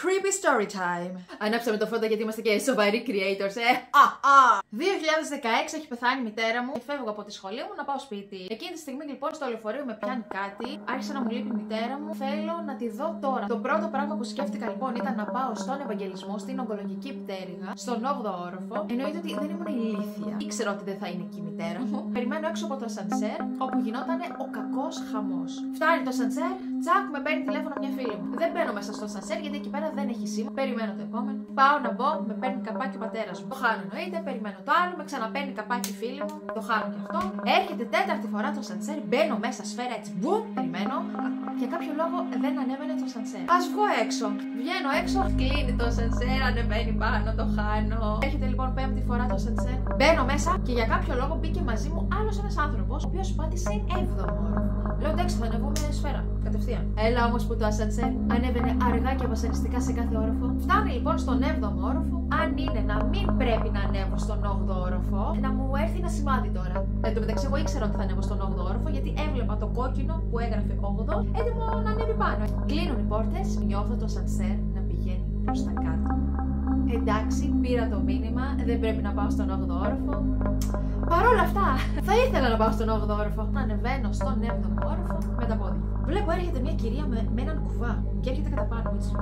Creepy story time. Ανάψαμε το φώτα γιατί είμαστε και σοβαροί creators, ε. Α, α. 2016 έχει πεθάνει η μητέρα μου. Φεύγω από τη σχολή μου να πάω σπίτι. Εκείνη τη στιγμή λοιπόν στο λεωφορείο με πιάνει κάτι. Άρχισε να μου λείπει η μητέρα μου. Θέλω να τη δω τώρα. Το πρώτο πράγμα που σκέφτηκα λοιπόν ήταν να πάω στον Ευαγγελισμό, στην ογκολογική πτέρυγα, στον 8ο όροφο. Εννοείται ότι δεν ήμουν ηλίθια. Ήξερα ότι δεν θα είναι εκεί η μητέρα μου. Περιμένω έξω από το σανσέρ όπου γινόταν ο κακός χαμός. Φτάνει το σανσέρ, τσακ με παίρνει τηλέφωνο μια φίλη μου. Δεν μπαίνω μέσα στο σανσέρ γιατί εκεί πέρα δεν έχει σήμα. Περιμένω το επόμενο. Πάω να μπω, με παίρνει καπάκι ο πατέρας μου. Το χάνω εννοείται, περιμένω το άλλο, με ξαναπαίρνει καπάκι φίλη μου. Το χάνω κι αυτό. Έρχεται τέταρτη φορά το σανσέρ, μπαίνω μέσα σφαίρα έτσι μπου, περιμένω. Για κάποιο λόγο δεν ανέβαινε το σανσέρ. Α βγω έξω. Βγαίνω έξω, κλείνει το σανσέρ, ανεβαίνει πάνω, το χάνω. Έρχεται λοιπόν πέμπτη φορά το σανσέρ. Μπαίνω μέσα και για κάποιο λόγο μπήκε μαζί μου άλλος ένας άνθρωπος, ο οποίος πάτησε 7ο όροφο. Λέω εντάξει, θα ανεβούμε σφαίρα. Κατευθείαν. Έλα όμως που το ασανσέρ ανέβαινε αργά και βασανιστικά σε κάθε όροφο. Φτάνει λοιπόν στον 7ο όροφο. Αν είναι να μην πρέπει να ανέβω στον 8ο όροφο, να μου έρθει ένα σημάδι τώρα. Εν τω μεταξύ, εγώ ήξερα ότι θα ανέβω στον 8ο όροφο γιατί έβλεπα το κόκκινο που έγραφε 8ο έτοιμο να ανέβει πάνω. Κλείνουν οι πόρτες, νιώθω το σανσέρ να πηγαίνει προς τα κάτω. Εντάξει, πήρα το μήνυμα, δεν πρέπει να πάω στον 8ο όροφο. Παρ' όλα αυτά, θα ήθελα να πάω στον 8ο όροφο. Να ανεβαίνω στον 7ο όροφο με τα πόδια. Βλέπω έρχεται μια κυρία με, με έναν κουβά και έρχεται κατά πάνω έτσι.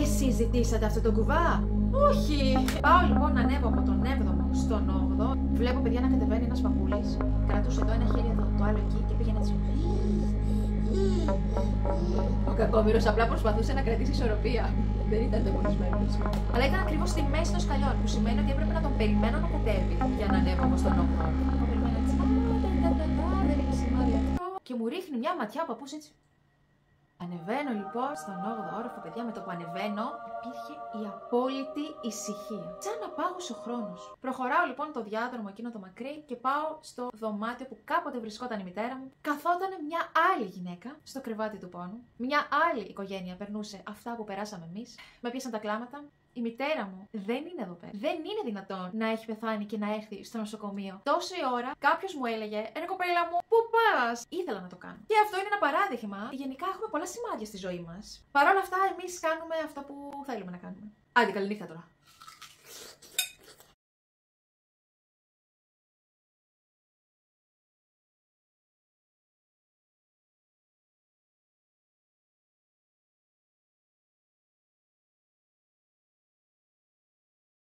Εσεί ζητήσατε αυτό το κουβά, Όχι! Πάω λοιπόν να ανέβω από τον 7ο στον 8ο. Βλέπω παιδιά να κατεβαίνει ένα παππούλη. Κρατούσε εδώ ένα χέρι εδώ, το άλλο εκεί και πήγαινε έτσι. Ο κακόμοιρο απλά προσπαθούσε να κρατήσει ισορροπία. Δεν ήταν δαιμονισμένο. Αλλά ήταν ακριβώ στη μέση των σκαλιών, που σημαίνει ότι έπρεπε να τον περιμένω να κατέβει για να ανέβω όμω στον 8ο. Περιμένω έτσι. Δεν είχε σημάδι αυτό. Και μου ρίχνει μια ματιά ο παππού έτσι. Ανεβαίνω λοιπόν στον 8ο όροφο, παιδιά, με το που ανεβαίνω υπήρχε η απόλυτη ησυχία. Σαν να πάγωσε ο χρόνος. Προχωράω λοιπόν το διάδρομο εκείνο το μακρύ και πάω στο δωμάτιο που κάποτε βρισκόταν η μητέρα μου. Καθόταν μια άλλη γυναίκα στο κρεβάτι του πόνου. Μια άλλη οικογένεια περνούσε αυτά που περάσαμε εμείς. Με πιάσαν τα κλάματα η μητέρα μου δεν είναι εδώ πέρα. Δεν είναι δυνατόν να έχει πεθάνει και να έρθει στο νοσοκομείο. Τόση ώρα κάποιος μου έλεγε: Ένα κοπέλα μου, πού πας! Ήθελα να το κάνω. Και αυτό είναι ένα παράδειγμα. Γενικά έχουμε πολλά σημάδια στη ζωή μας. Παρ' όλα αυτά, εμείς κάνουμε αυτά που θέλουμε να κάνουμε. Άντε, καλή νύχτα τώρα.